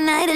night